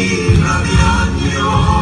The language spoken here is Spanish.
vida de.